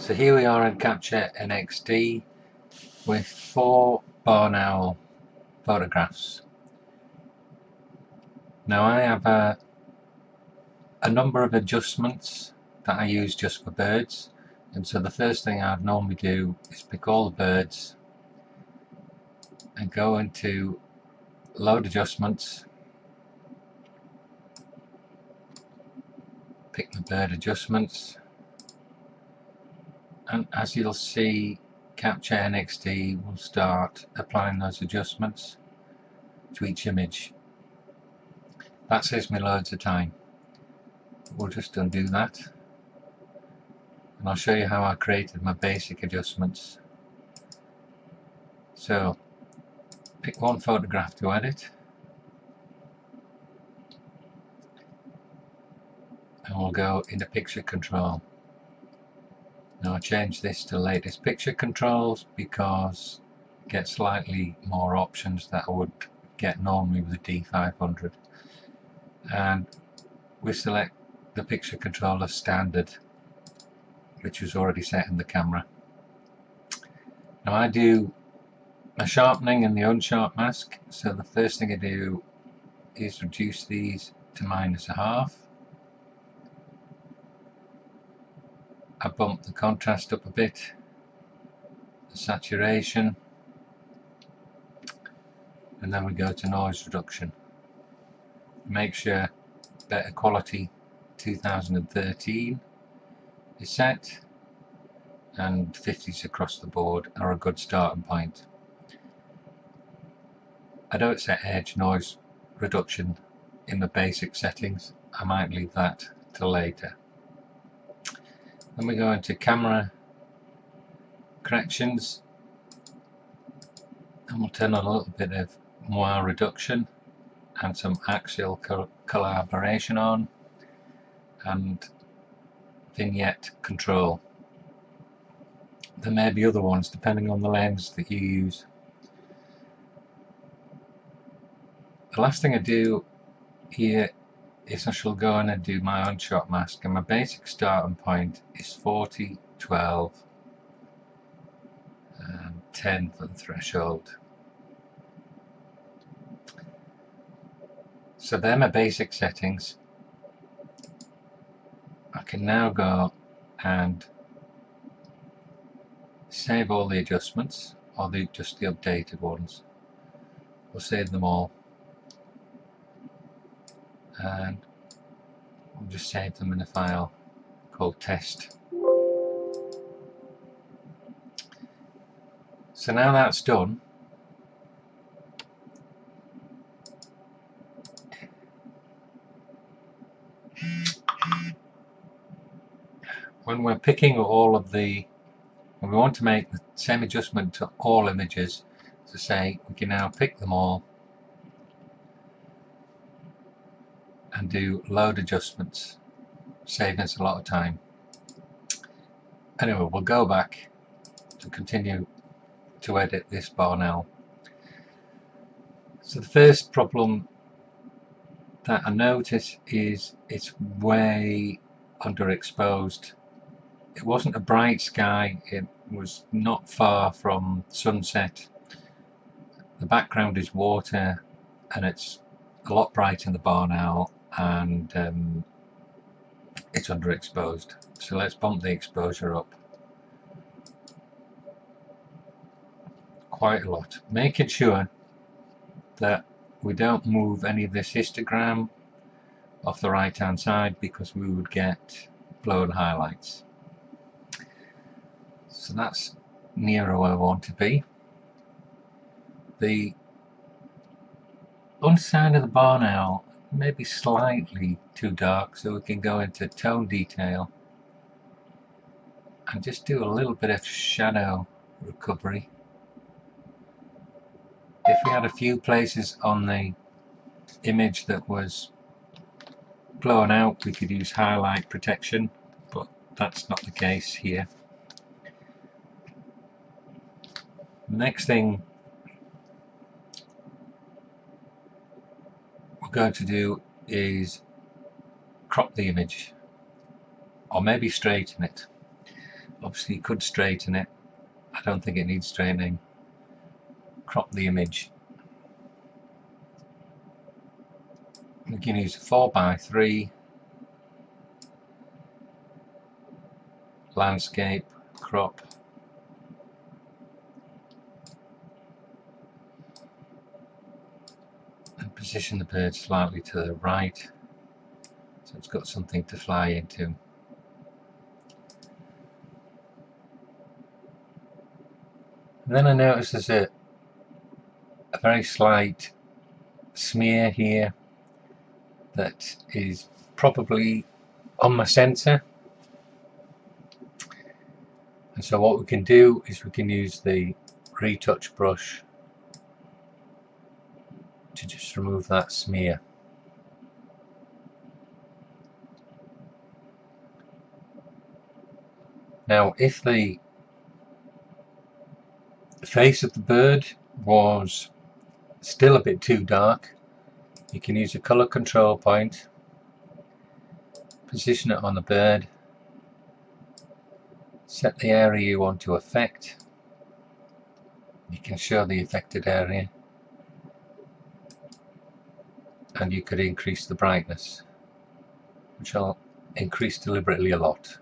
So here we are in Capture NXD with four barn owl photographs. Now I have a, a number of adjustments that I use just for birds. And so the first thing I'd normally do is pick all the birds and go into load adjustments. Pick the bird adjustments and as you'll see Capture NXD will start applying those adjustments to each image. That saves me loads of time. We'll just undo that. And I'll show you how I created my basic adjustments. So pick one photograph to edit. And we'll go into picture control now I change this to latest picture controls because get slightly more options that I would get normally with the D500 and we select the picture controller standard which was already set in the camera. Now I do a sharpening and the unsharp mask. So the first thing I do is reduce these to minus a half I bump the contrast up a bit, the saturation, and then we go to noise reduction. Make sure better quality 2013 is set and 50s across the board are a good starting point. I don't set edge noise reduction in the basic settings, I might leave that till later. Then we go into camera corrections and we'll turn on a little bit of moire reduction and some axial co color aberration on and vignette control. There may be other ones depending on the lens that you use. The last thing I do here is I shall go in and do my own unsharp mask and my basic starting point is 40, 12 and 10 for the threshold. So they're my basic settings. I can now go and save all the adjustments or the, just the updated ones. We'll save them all and we'll just save them in a file called test. So now that's done, when we're picking all of the, when we want to make the same adjustment to all images, to say we can now pick them all and do load adjustments saving us a lot of time. Anyway we'll go back to continue to edit this barn owl so the first problem that I notice is it's way underexposed. It wasn't a bright sky it was not far from sunset. The background is water and it's a lot brighter in the barn owl and um, it's underexposed. So let's bump the exposure up. Quite a lot. Making sure that we don't move any of this histogram off the right hand side because we would get blown highlights. So that's nearer where I want to be. The underside of the barn owl maybe slightly too dark so we can go into tone detail and just do a little bit of shadow recovery. If we had a few places on the image that was blown out we could use highlight protection but that's not the case here. Next thing going to do is crop the image or maybe straighten it. Obviously you could straighten it. I don't think it needs straightening. Crop the image. We can use a 4x3 landscape crop and position the bird slightly to the right. So it's got something to fly into. And then I notice there's a, a very slight smear here that is probably on my sensor. And so what we can do is we can use the retouch brush to just remove that smear. Now if the face of the bird was still a bit too dark you can use a color control point position it on the bird set the area you want to affect. You can show the affected area and you could increase the brightness which I'll increase deliberately a lot.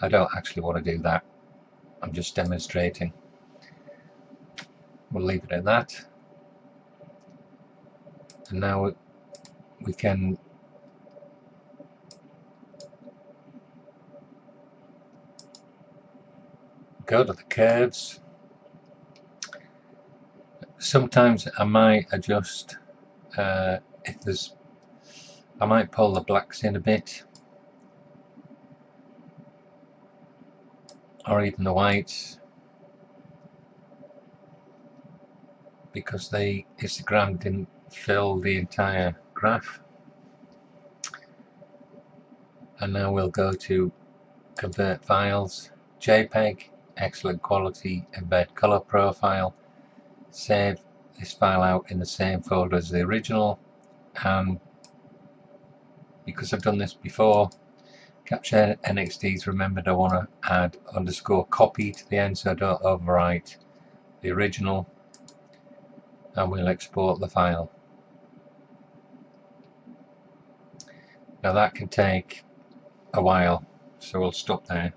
I don't actually want to do that. I'm just demonstrating. We'll leave it at that. And now we can go to the curves sometimes I might adjust uh, if there's I might pull the blacks in a bit. Or even the whites. Because the histogram didn't fill the entire graph. And now we'll go to convert files. JPEG excellent quality embed color profile save this file out in the same folder as the original and because I've done this before capture NXD's remembered I want to add underscore copy to the end so I don't overwrite the original and we'll export the file. Now that can take a while so we'll stop there.